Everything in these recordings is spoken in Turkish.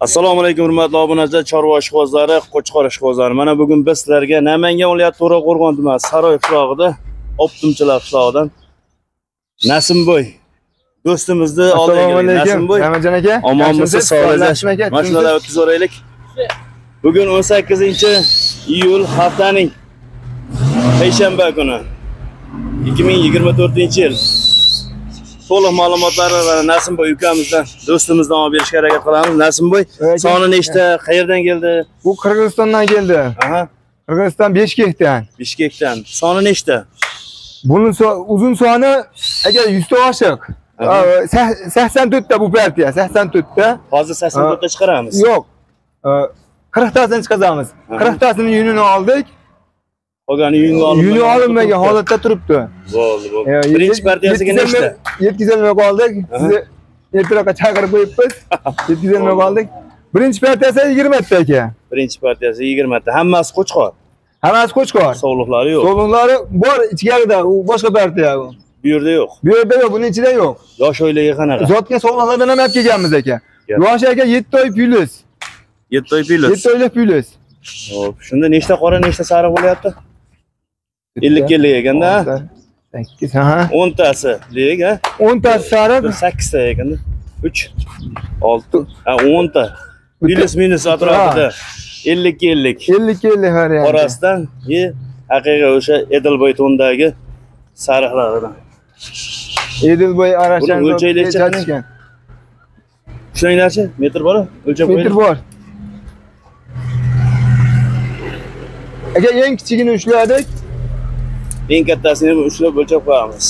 assalomu alaykum hurmatli obunachilar chorva ishqibozlari qo'chqor ishqibozlari. Mana bugun biz sizlarga namangan viloyati to'raqo'rg'on tumani saroy qishlog'ida optimchilar qishlog'idan nasimboy. Do'stimizni assalomu alaykum nasimboy. Ramajon aka. Omonmisiz sog'liksiz mashinalar o'tkazib yuboraylik bugun 18 iyul haftaning payshanba kuni 2024 yil to'liq ma'lumotlarni mana nasimboy ukamizdan do'stimizdan olib berishga harakat qilamiz nasimboy soni nechta qayerdan keldi? Bu qirg'izistondan keldi. Aha. Qirg'iziston beshkekdan bishkekdan. Soni nechta? Buni uzun soni aka yuzta oshiq. Sakson to'rtta bu partiya sakson to'rtta. Hozir 84 ta chiqaramiz. yo'q. Qirqtasini chiqazamiz. Qirqtasini yunini oldik qolgani yungi olib yuni olinmagan holatda turibdi bo'ldi bo'ldi birinchi partiyasiga nechta yetkazilmay qoldik sizni ertaroqqa chaqirib qo'yibmiz yetkazilmay qoldik birinchi partiyasi yigirmata aka birinchi partiyasi 20 ta hammasi qo'chqor hammasi qo'chqor sog'liqlari yo'q So'g'inlari bor ichkarida u boshqa partiya u. bu. Yerda yo'q Bu yerda yo'q, buning ichida yo'q. yosh oilaga qanaqa Zotga sog'liqlardan ham olib kelganmiz aka. Yosh aka 7 oy plyus. 7 oy plyus 7 oylik plyus. Hop, shunda nechta qora nechta sariq bo'lyapti 50 kellik ekanda 8 ha. 10 tasi lek ha? 10 ta sariq, 8 ta ekanda 3 6 ha 10 ta. Plyus minus atrofida 50 50 50 50 variant. orasidan e haqiqiy o'sha Edelboy tondagi sariqlaridan Edilboy Arashan. Buni o'lchaylik chiqadi. tushuninglarchi metr bor o'lchab Metr qo'ying bor. Aka eng kichigini ushladik. Eng kattasini ham ushlab o'lchab qo'yamiz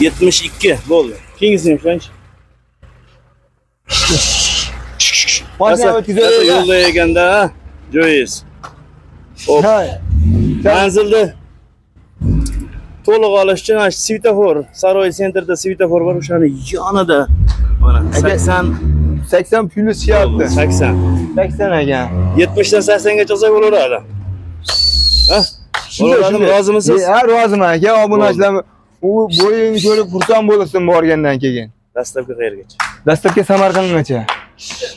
72 bo'ldi keyingisini ushlang yo'lda ekanda ha joyiz hop. Manzilni to'liq olish uchun mana shu svetofor saroy sentrda svetofor bor o'shani yonida mana 80 80 plyus shyapti. 80 80 aka. 70 dan 80 gacha olsak bo'laveradi ha bo'laveradimi rozimisiz Ha, roziman aka. Obunachilar u bo'yingni ko'rib xursand bo'lasin borgandan keyin. dastlabki qayergacha Dastlabki Samarqandgacha.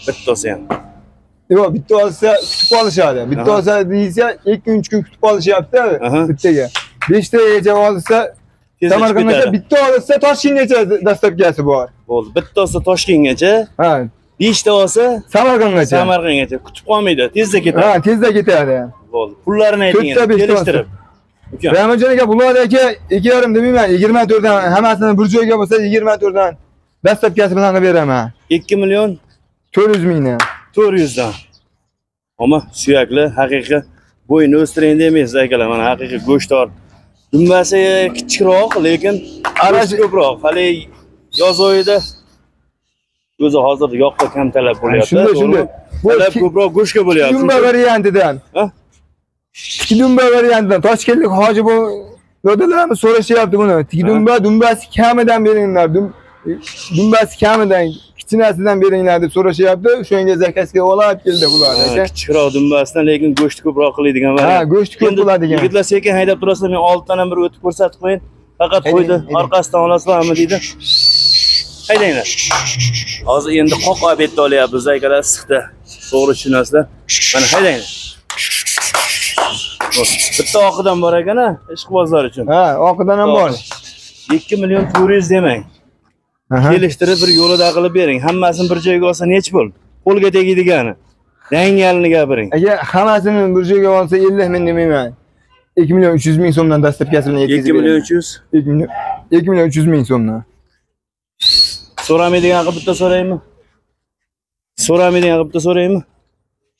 bittasi ham Yo'q, bitta olsa kutib olishadi. Bitta olsa deysa 2-3 kun kutib olishyapti bittaga. 5 tagacha olsa Samarqandgacha bitta olsa Toshkentgacha dastlabkasi bor. bo'ldi bittasi toshkentgacha Ha, beshta olsa Samarqandgacha. samarqandgacha kutib qolmaydi tezda ketadi Ha, tezda ketadi. Bo'ldi pullarini ayting To'rtta, endi, beshta kelishtirib ukam Rahmatjon aka, bular aka 2,5 demayman, 24 dan hammasini bir joyga bo'lsa 24 dan dastlabkasi bilan qilib beraman. 2 million 400 mingdan. 400 dan ammo suyakli haqiqiy bo'yni o'stirayyin demaysiz akalar mana haqiqiy go'shtdor dumbasi kichikroq lekin arash ko'proq hali yoz oyida o'zi hozir yoqqa kam talab bo'lyapti shunday, shunday. talab ko'proq go'shtga bo'lyapti Dumba variantidan. Ha? Tikdumba variantidan Toshkentlik hoji bu dodalarimiz so'rashyapti buni. Tikdumba dumbasi kamidan beringlar. Dum- Dumbasi kamidan kichinasidan beringlar deb so'rashyapti. O'shanga zakazga olib keldi bular aka. kichikroq dumbasidan lekin go'sht ko'proq qiladigan Ha, variant. go'sht ko'p bo'ladigan. Yigitlar sekin haydab turasizlar, men olddan ham bir o'tib ko'rsatib qo'yin. Faqat haydang. orqasidan olasizlarmi deydi. Haydanglar. Hozir endi qoq obedni olyapmiz akalar issiqda. To'g'ri tushunasizlar. Mana haydanglar. Bitta oqidan bor ekan-a, ishqibozlar uchun. Ha, oqidan ham bor. 2 million 400 demang. Aha. Kelishtirib bir yo'lida qilib bering. Hammasini bir joyga olsa nech pul? Qo'lga tegadigan. Dangalini gapiring. Aka hammasini bir joyga olsa 50 ming demayman. 2 million 300 ming so'mdan dastlabkasi bilan 2 yetkazib million beraman. 300. 2 million 2 million 300 ming so'mdan. So'ramaydigan qilib bitta so'raymi? So'ramaydigan qilib bitta so'raymi?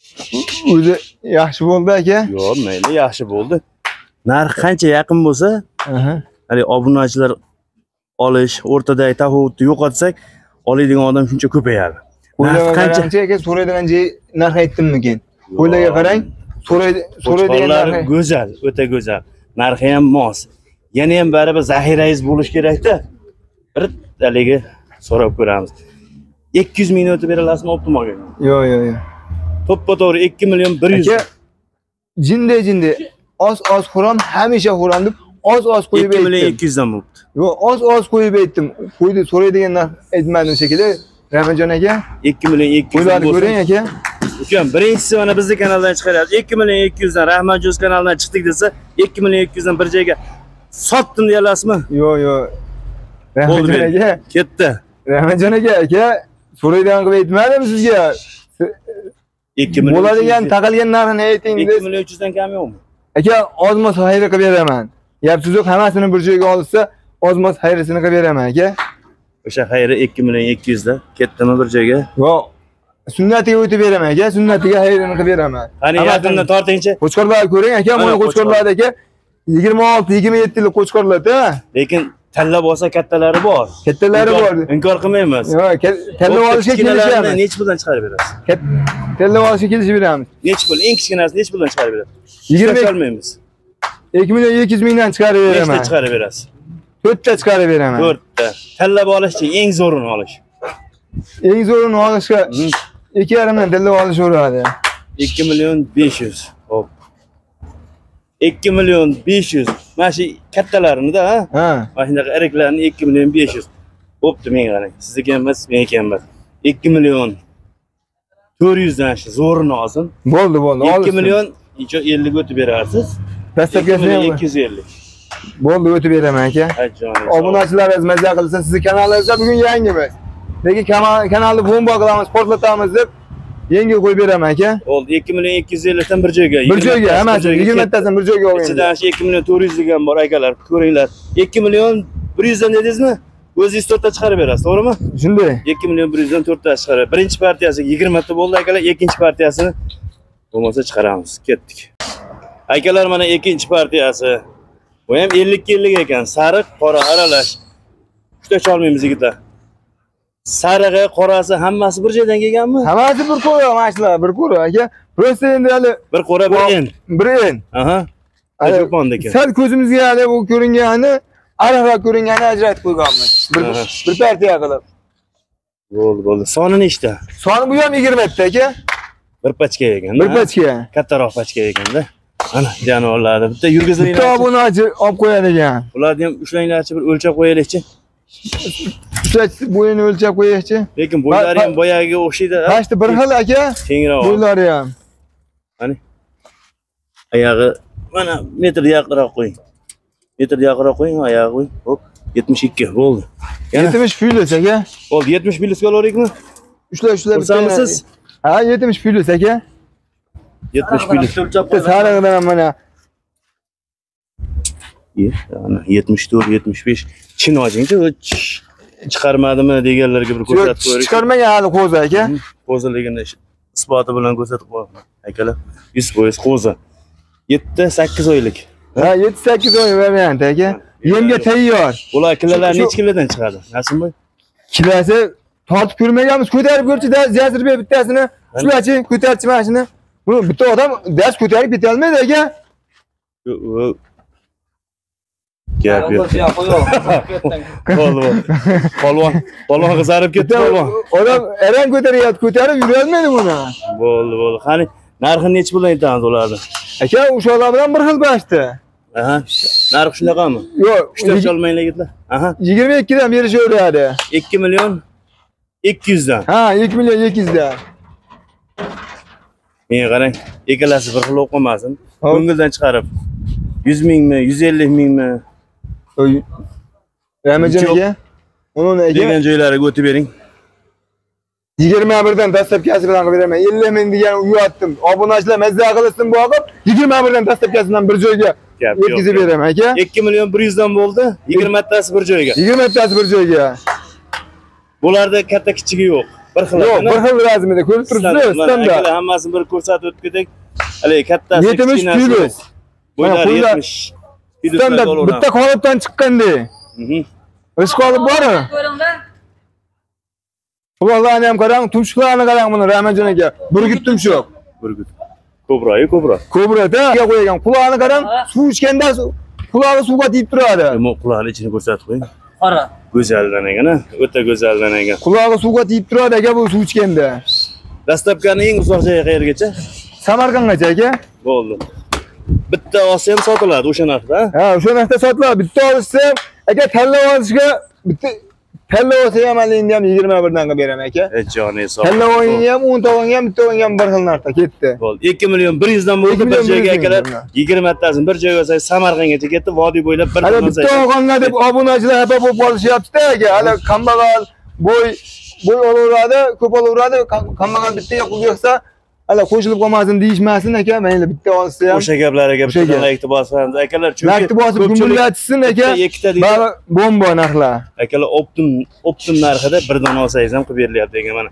O'zi yaxshi bo'ldi aka. Yo'q, mayli, yaxshi bo'ldi. Narx qancha yaqin bo'lsa, Aha. hali obunachilar olish, o'rtadagi tafovutni yo'qotsak, oladigan odam shuncha ko'payadi. Qancha? aka so'raydigan joy narx aytdimmikin? Qo'ylarga qarang. So'raydi so'raydigan go'zal, o'ta go'zal. Narxi ham mos. Yana ham baribir zaxirangiz bo'lishi kerak-da. Bir haligi so'rab ko'ramiz. 200 ming o'tib bera olasizmi optimalga? Yo'q, yo'q, yo'q. To'ppa to'g'ri 2 million 100. Aka jinday jinday oz oz xuram hamisha xuram deb oz oz 2 qo'yib million aytdim. 200 dan bo'libdi. Yo'q, oz oz qo'yib aytdim. Qo'ydi so'raydigan narx aytmadim shekilli. Rahmatjon aka. 2 million 200 Bularni bo'lsin. ko'ring aka. Ukam, birinchisi mana bizning kanaldan chiqaryapti. 2 million 200 dan Rahmatjo'z kanalidan chiqdik desa, 2 million 200 dan bir joyga sotdim deyalasizmi? Yo'q, yo'q. Rahmatjon Bo'ldi. aka. Ketdi. Rahmatjon aka, aka so'raydigan qilib aytmadim sizga. 2 million. Bo'ladigan taqalgan narxini ayting 2 deb. million 300 dan kam yo'qmi? Aka, ozmos xayri qilib beraman. Gap so'z hammasini bir joyga olsa, ozmos xayrisini qilib beraman aka. O'sha xayri 2 million 200 da ketdimi bir joyga? Yo'q. Sunnatiga o'tib beraman aka, sunnatiga xayrini qilib beraman. Qani yaqindan tortingchi. Qo'chqorlarni ko'ring aka, Mana mana qo'chqorlar aka 26, 27 yillik qo'chqorlarda. Lekin tanlab olsa kattalari bor. Kattalari bor. Inkor qilmaymiz. Yo'q, tanlab olishga kelishamiz. Nech puldan chiqarib berasiz? Tanlab olishga kelishib beramiz. Nech pul? Eng kichkinasi nech puldan chiqarib berasiz? 20 20 olmaymiz. 2 million 200 mingdan chiqarib Nechta beraman. chiqarib berasiz? 4 ta chiqarib beraman. 4 ta. Tanlab olishchi eng zo'rini olish. Eng zo'rini olishga 2,5 dan tanlab olishaveradi. 2 million 500. Hop. 2 million 500. Mana shu kattalarini-da, ha? Ha. Mana shunaqa iriklarni 2 million 500. Bo'pti, menga qarang. Sizniki emas, meniki emas. 2 million 400 dan shu zo'rini olsin. Bo'ldi, bo'ldi. 2 olsin. million 50 o'tib berasiz. 2 Dastlabkasini million ham 250. bo'ldi o'tib beraman aka. Obunachilaringiz mazza qilsa, sizni kanalingizda bugun yangimiz. Lekin kanal- kanalni bomba qilamiz, portlatamiz deb yengil qo'yib beraman aka. Oldi 2 million 250 dan bir joyga. Bir joyga, hammasi 20 tasini bir joyga olgan. Ichidan shu 2 million 400 degan bor akalar, ko'ringlar. 2 million 100 dan dedingizmi? O'zingiz 4 ta chiqarib berasiz, to'g'rimi? Shunday. 2 million 100 dan 4 ta chiqarib. Birinchi partiyasi 20 ta bo'ldi akalar, ikkinchi partiyasini bo'lmasa chiqaramiz. Ketdik. Akalar mana ikkinchi partiyasi. Bu ham 50 yillik ekan, sariq, qora aralash. Uchta cholmaymiz yigitlar. Sarig'i, qorasi hammasi bir joydan kelganmi? Hammasi bir qo'ra mashlar, bir qo'ra aka. Prosta endi hali Bir qora bir en. bir en. Aha. Ajabondek. Sal ko'zimizga hali bu ko'ringani, ariqroq ko'ringani ajratib qo'yganmiz. Bir bir partiya qilib. Bo'ldi, bo'ldi. Soni nechta? Soni bu ham 20 ta aka. Bir pachka ekan. Bir pachka. kattaroq pachka ekanda. Ana jonivorlarni bitta yurgizinglar. Bitta obunachi olib qo'yadigan. Ularni ham ushlanglarchi bir o'lchab qo'yaylikchi. Ushlab bo'yini o'lchab qo'yaychi. Lekin bo'ylari ham boyagiga o'xshaydi. ha? Pashti bir xil aka. Kengroq. Bo'ylari ham. Qani. Oyog'i mana metr yaqinroq qo'ying. Metr yaqinroq qo'ying, oyog'i qo'ying. Hop, 72 bo'ldi. Yana 70 plus aka. bo'ldi. 70 plyusga olarikmi? Ushlab ushlab. Qilsamisiz? Ha, 70 plus aka. 70 plyus. Bitta sarig'idan ham mana Ye, Ana 74, 75. Chin ochingchi, u ch- chiqarmadimi deganlarga bir ko'rsatib qo'yaylik. chiqarmagan hali qo'zi aka. qo'ziligini isboti bilan ko'rsatib qo'yaman akalar 100% qo'zi 7-8 oylik Ha, 7-8 oy variant aka. Yemga tayyor. bular kilolar necha kilodan chiqadi nasimboy Kilasi tortib ko'rmaganmiz. Ko'tarib ko'rchi jazirbe bittasini. Shularchi ko'tarchi mana shuni. Buni bitta odam dast ko'tarib ketolmaydi aka. Gap yo'q polvon polvon polvon qizarib ketdi polvon odam erang ko'taryapti, ko'tarib yurolmaydi buni. bo'ldi bo'ldi qani narxini necha puldan aytamiz ularni Aka, o'shalar bilan bir xil bashdi. aha. Narx shunaqami Yo'q, ushlab cholmanglar yigitlar aha. 22 dan berishaveradi. 2 million 200 dan Ha, 2 million 200 dan. menga qarang ikkalasi bir xil Hop. ko'ngildan chiqarib 100 mingmi 150 mingmi Aka. Uni aka degan joylariga o'tib bering 21 dan dastlabkasi bilan qilib beraman. 50 ming degan uyatdim. Obunachilar mazza qilsin bu vaqt 21 dan dastlabkasidan bir joyga yo'q. beraman aka. 2 million 100 dan bo'ldi 20 tasi bir joyga 20 tasi bir joyga. bularda katta kichigi yo'q bir xil Yo'q, bir xil razmida ko'rib turibsiz, standart. hammasini bir ko'rsatib keting haligi kattasi 70 kichkinasi yo'q. plus. bo'ylari Mana qo'ylar- 70 Plyuslar Standart bitta qolipdan chiqqanda. Mhm. Rizq olib bormi? Quloqlarni ham qarang, tumshuqlarni qarang buni Ramajon aka. Burgut tumshuq. burgut ko'proq ko'proq Ko'brada qo'ygan. Quloqni qarang, suv ichganda su- qulog'i suvga tegib turadi. Ammo quloqni ichini ko'rsatib qo'ying Qora. go'zaldan ekan a o'ta go'zaldan ekan Qulog'i suvga tegib turadi aka bu suv ichganda. dastlabkani eng uzoq joyi qayergacha Samarqandgacha aka. bo'ldi bitta olsa ham sotiladi o'sha narxda? Ha, o'sha narxda sotiladi. Bitta olishsa, aka tanlab olishga bitta Kalla olsa ham hali endi ham 21 dan qilib beraman aka. E joni sog' Kalla o'yini ham 10 tovonga ham bitta o'yinga ham bir xil narsa ketdi. bo'ldi 2 million 100 dan bo'ldi 2 bir joyga 100 akalar dan. 20 tasini bir joyga olsak samarqandgacha ketdi vodiy bo'ylab bir Hali bitta o'g'onlar deb obunachilar xafa bo'lib qolishyapti-da aka. Hali kambag'al bo'y bo'y olaveradi, ko'p olaveradi, kam- kambag'al bittaga qul yig'sa, hali qo'shilib qolmasin deyishmasin aka. Mayli bitta olsa ham o'sha gaplariga bittadan laykni bosamiz akalar chunki ko'pchilik gumbillatishsin aka. Bari bomba narxlar. akalar optim optim narxida bir dona olsangiz ham qilib berilyapti ekan mana.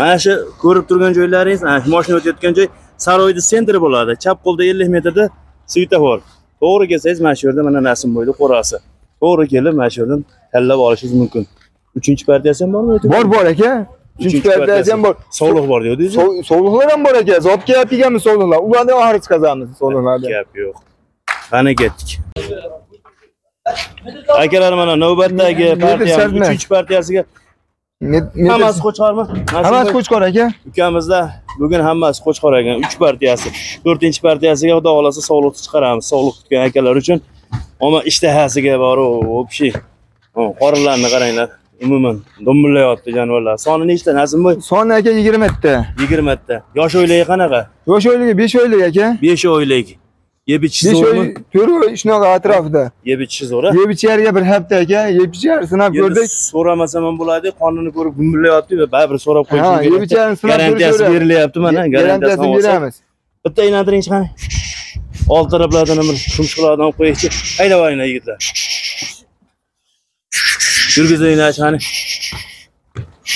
Mana shu ko'rib turgan joylaringiz ana shu mashina o'tayotgan joy saroyni sentri bo'ladi. Chap qo'lda 50 metrda svetofor to'g'ri kelsangiz mana shu yerda mana nasimbo'yni qo'rasi. To'g'ri kelib mana shu yerdan tanlab olishingiz mumkin. Uchinchi partiyasi ham bormi? Bor bor aka. Uchinchi Uchinchi partiyasi ham bor. sovliq bor deyapti Sov- Sovliqlar ham bor aka. Zotga yapganmiz sovliqlar. Ularni oxiri chiqazamiz sovliqlarni. gap yo'q qani ketdik akalar mana navbatdagi Nedir partiya shartnoma? uchinchi partiyasiga Ne- ne- hammasi qo'chqormi Hammasi qo'chqor aka. ukamizda bugun hammasi qo'chqor ekan uch partiyasi to'rtinchi partiyasiga xudo xohlasa sog'liqni chiqaramiz sog'liq kutgan akalar uchun ammo ishtahasiga boru вообще qorinlarni qaranglar umuman do'mbillayapti jonivorlar. Soni nechta nasimboy Soni aka 20 ta. yigirmata yosh oylagi qanaqa? Yosh oyligi 5 oylik aka. besh oylik yeb ichishi 5 zo'rmi oy, 4 oy shunaqa atrofida. yeb ichishi zo'r? Yeb icharga bir hafta aka, yeb ichar sinab ko'rdik. so'ramasam ham bo'ladi qonini ko'rib gumbillayapti va baribir so'rab Ha, qo'yishim yeb icharni sinab garantiyasi berilyapti mana garantiyasini beramiz. bitta aylantiringchi qani old taraflardan bir tumshuqlardan olib qo'yingchi haydab olinglar yigitlar yurgizinglar qani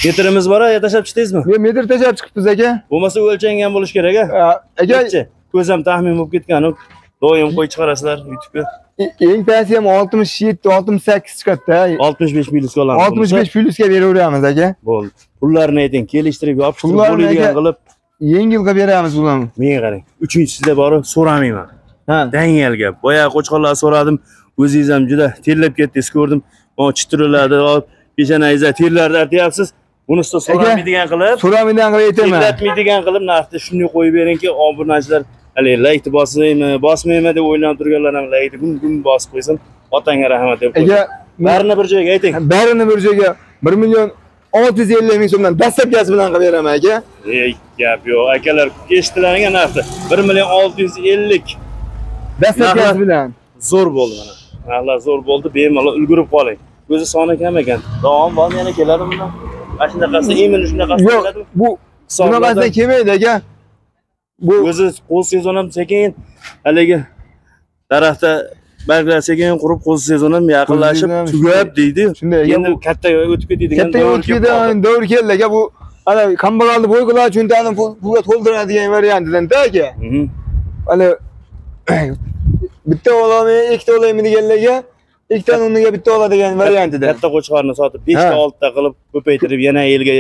metrimiz bor a tashlab chiqdingizmi Men metr tashab chiqibmiz aka. bo'lmasa o'lchangan bo'lishi kerak a Ha, Aka, nechi ko'zim taxmin bo'lib ketgan doim qo'yib chiqarasizlar youtubega eng pasti ham 67, 68 chiqadi-da. 65 plyusga olamiz 65 plyusga beraveramiz aka. bo'ldi pullarni ayting kelishtirib yopishtirib bo'ladigan qilib Yengil qilib beramiz bularni. menga qarang uchinchisida borib so'ramayman Ha. dangal gap boyagi qo'chqorlarni so'radim o'zingiz ham juda terlab ketdingiz ko'rdim mana chitirlarni olib peshonangizda terlarni artyapsiz bunisi so'ramaydigan qilib So'ramidan qilib aytaman. terlatmaydigan qilib narxni shunday qo'yib beringki obunachilar haligi laykni bosaymi bosmaymi deb o'ylanib turganlar ham laykni gum gum bosib qo'ysin otangga rahmat deb Aka, barini bir joyga ayting barini bir joyga 1 million 650 ming so'mdan dastlabkasi bilan qilib beraman aka. ey gap yo'q akalar eshitilarga narxi bir million olti yuz ellik Dastlabkasi bilan. zo'r bo'ldi mana narxlar zo'r bo'ldi bemalol ulgurib qoling o'zi soni kam ekan davom bormi yana keladi bundan mana shunaqasi imенно shunaqasi Yo'q, keladimi bu Hisoblardan- bunaqasidan kelmaydi aka. Bu o'zi qo'l sezon ham sekin haligi daraxtda barglar sekin qurib qo'l sezon ham yaqinlashib sezon ham tugab deydi shunday aka. endi bu katta o'tib ketadigan Katta davr yo'l kelib keldi, qoldi. davr keldi aka. Bu ana kambag'alni bo'y qiladi, cho'ntagini pul- pulga to'ldiradigan variantidan-da aka. Mhm. Bitta olaman, ikkita olaymi deganlarga ikkitani o'rniga bitta oladigan variantida. katta qo'chqorni sotib 5 ta Ha. 6 ta qilib ko'paytirib yana yilga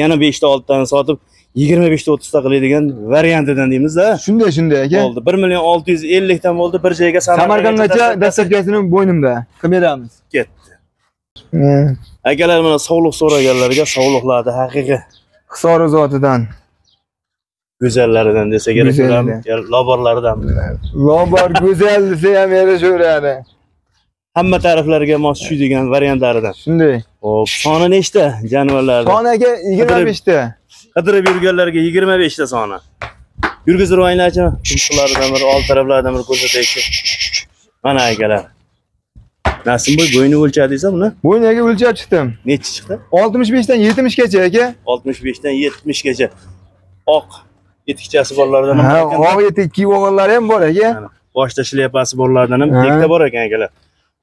yana 5 ta 6 tani sotib 25 ta 30 ta qiladigan variantidan deymizda Shunday shunday aka. bo'ldi 1 million 650 dan bo'ldi bir joyga Samarqandgacha dastlabkasini bo'ynimda qilib beramiz. ketdi akalar mana sog'liq so'raganlarga sog'liqlarni haqiqiy Hisori zotidan. Go'zallaridan desa kerak ularni, loborlaridan Lobar go'zal desa ham yarashaveradi. hamma ta'riflarga mos tushadigan variantlaridan Shunday. hop soni nechta jonivorlarni Soni aka 25 ta. qidirib yurganlarga 25 ta soni yurgizib o'yinglarchi tumshuqlaridan bir old taraflaridan bir ko'rsataychi mana akalar nasimboy bo'yni o'lchadingizmi buni Bo'yniga o'lchab chiqdim. nechi chiqdi 65 dan 70 gacha aka. 65 dan 70 gacha oq etikchasi borlardan ham Ha, bor ekan. og'ir etik kiyib olganlari ham bor aka. Boshda shlyapasi borlardan ham Ha. tekda bor ekan akalar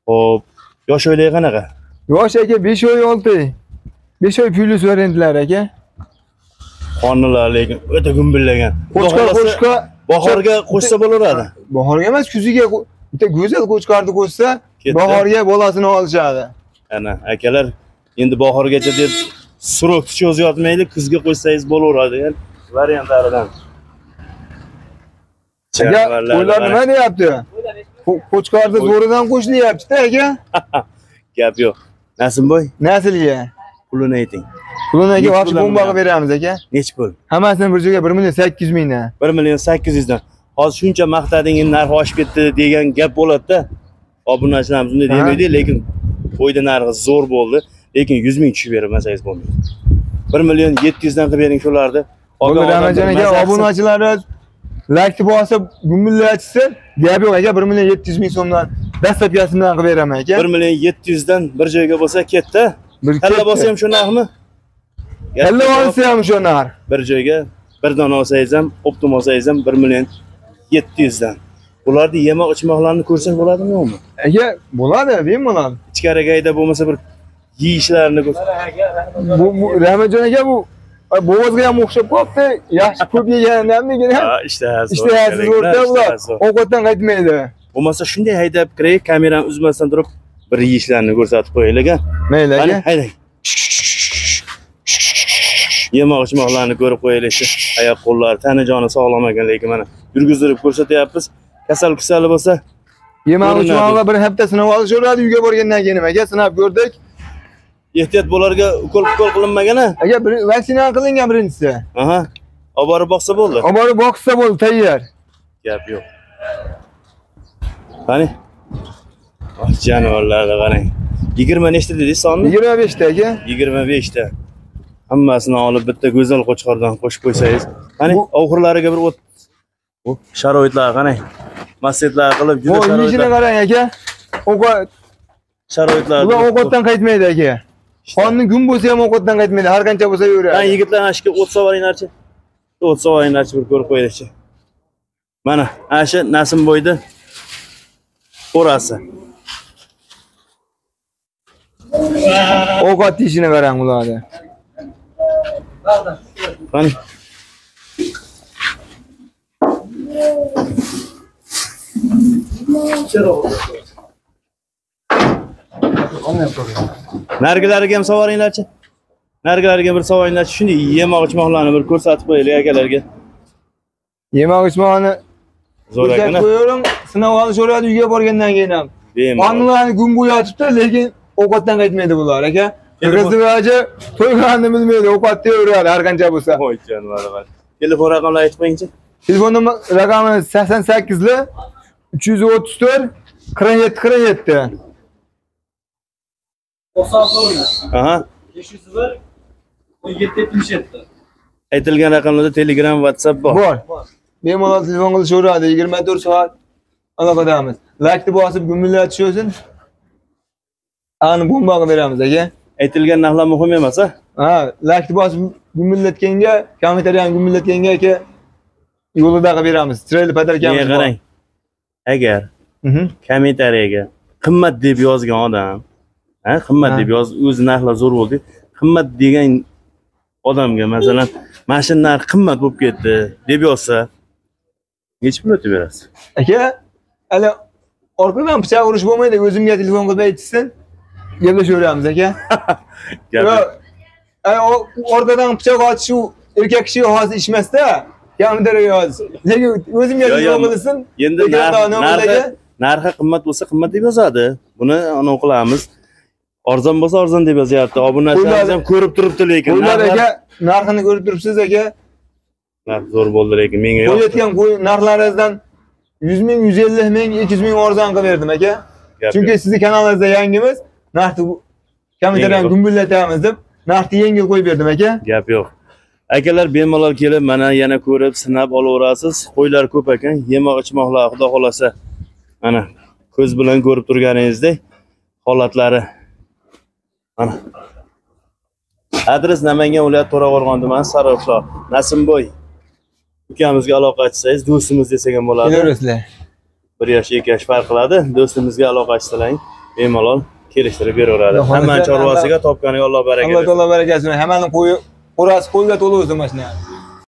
hop yosh oylagi qanaqa Yosh aka 5 oy 6 oy. 5 oy plyus variantlar aka. qonlilar lekin o'ta gumbillagan xohlasa qo'chqa bahorga qo'shsa bo'laveradi bahorga emas kuziga bitta go'zal qo'chqorni qo'shsa bahorga bolasini olishadi. ana akalar endi bahorgacha deb surok cho'zyapmaydi kuzga qo'ysangiz bo'laveradigan variantlaridan Aka ular nima deyapti? Qo- Qo'chqorni zo'ridan qo'shilyapti-da aka. gap yo'q nasimboy Naslga. pulini ayting Pulini aka Nech vaqti bomba qilib beramiz aka. nechi pul Hammasini bir joyga 1 million 800 mingdan. bir million sakkiz yuzdan hozir shuncha maqtading endi narxi oshib ketdi degan gap bo'ladida obunachilarimiz unday demaydi lekin qo'yni narxi zo'r bo'ldi lekin 100 ming tushib bermasangiz bo'lmaydi 1 million 700 dan qilib bering shularni Aka mazza qilsin. obunachilari like bosib gumillatsa gap yo'q aka 1 million 700 ming so'mdan dastlabkasidan qilib beraman aka 1 million 700 dan bir joyga bo'lsa ketdi ketdi. bo'lsa ham shu narxmi Kalla olsa ham shu narx bir joyga bir dona olsangiz ham optim olsangiz ham 1 million 700 dan ularni yemoq ichmoqlarini ko'rsak bo'ladimi yo'qmi aka bo'ladi bemalol ichkariga haydab bo'lmasa bir yeyishlarini bu bu Ramajon aka bu bo'g'izga ham o'xshab qolibdi yaxshi ko'p yeganidanmigina Ha, ishtahasi bor, ishtahasi keraklar, zo'rda ular ishtahasi bor. ovqatdan qaytmaydi bo'lmasa shunday haydab kiray kamerani uzmasdan turib bir yeyishlarini ko'rsatib qo'yaylik a mayli aka haydang yemoq ichmoqlarni ko'rib qo'yaylik oyoq qo'llari tani joni sog'lom ekan lekin mana yurgizdirib ko'rsatyapmiz kasal kusali bo'lsa yemoq ichmoqlar bir hafta sinab olishaveradi uyga borgandan keyin aka sinab ko'rdik ehtiyot bularga ukol ukol qilinmagan a aka vaksina qilingan birinchisi. Aha. Olib borib boqsa bo'ldi. Olib borib boqsa bo'ldi tayyor. Gap yo'q. Qani? Jonivorlarni qarang yigirma nechta dedingiz sonni yigirma beshta aka. Yigirma beshta. Hammasini olib bitta go'zal qo'chqordan qo'shib qo'ysangiz. Qani oxirlariga bir o't bu sharoitlar qarang masetlar qilib juda sharoitlar qarang aka? Ovqat sharoitlar ular ovqatdan qaytmaydi aka qonni kun bo'lsa ham ovqatdan qaytmaydi har qancha bo'lsa yuraveradi yigitlar ana shu o't sovaringlarchi o't sovaringlarchi bir ko'rib qo'yaylikchi mana ana shu nasimbo'yni o'rasi ovqat yeyishini qarang ularni qani nargilariga ham sovaringlarchi nargilariga bir sovaringlarchi shunday yemoq ichmoqlarni bir ko'rsatib qo'yaylik akalarga yemoq ichmoqni zo'r ko'rsatib akana qo'yaverim sinab olishaveradi uyga borgandan keyin ham bemalol kun bo'yi yotibdi lekin ovqatdan qaytmaydi bular aka Telefon- qizi vaji to'yganini bilmaydi ovqatda yuraveradi har qancha bo'lsa voy jonivorlar telefon raqamlarini aytib qo'yingchi telefon raqami sakson sakkizli uch yuz o'ttiz to'rt qirq yetti qirq yetti aha. 501 1777 aytilgan raqamlarda telegram whatsapp bor. Bor. Bemalol telefon qilishaveradi yigirma to'rt soat. Aloqadamiz laykni bosib gumillatishsin ani bomba qilib beramiz aka. Aytilgan narxlar muhim emas a ha laykni bosib gumillatganga kommentariyani gumillatganga aka yo'lida qilib beramiz chiroyli menga podarkamiz qarang agar Mhm. kommentariyaga qimmat deb yozgan odam qimmat deb yoz o'zi narxlar zo'r bo'ldi qimmat degan odamga masalan mana shu narx qimmat bo'lib ketdi deb yozsa nechi pul o'tib berasiz aka hali orqadan pichoq urish bo'lmaydi o'zimga telefon qilib aytishsin gaplashaveramiz aka yo'q. orqadan pichoq otish u erkak kishiga xos ish emasda kamidara yoz lekin o'zimga telefon qilsin endi narxi qimmat bo'lsa qimmat deb yozadi buni anavi qilamiz arzon bo'lsa arzon deb yozyapti obunachilarimiz Qo'ylar- ham ko'rib turibdi lekin qo'ylar aka narxini ko'rib turibsiz aka narx zo'r bo'ldi lekin menga yoqdi qo'yayotgan qo'y narxlaringizdan yuz ming yuz ellik ming ikki yuz ming arzon qilib berdim aka chunki sizni kanalingizda yangimiz narxni Yengil. gumbillatamiz deb narxni yengil qo'yib berdim aka gap yo'q akalar bemalol kelib mana yana ko'rib sinab olaverasiz qo'ylar ko'p ekan yemoq ichmoqlar xudo xohlasa mana ko'z bilan ko'rib turganingizdek holatlari mana. Adres namangan viloyati to'raqo'rg'on tumani sariqishloq nasimboy ukamizga aloqa qilsangiz do'stimiz desak ham bo'ladi. Kelaverasizlar. Bir yosh ikki yosh farq qiladi. Do'stimizga aloqa qilsalaring bemalol kelishtirib beraveradi. Hammani chorvasiga topganiga alloh baraka alloh taolo barakasini. Hammani qo'yi qo'rasi qo'lga to'la o'zi shu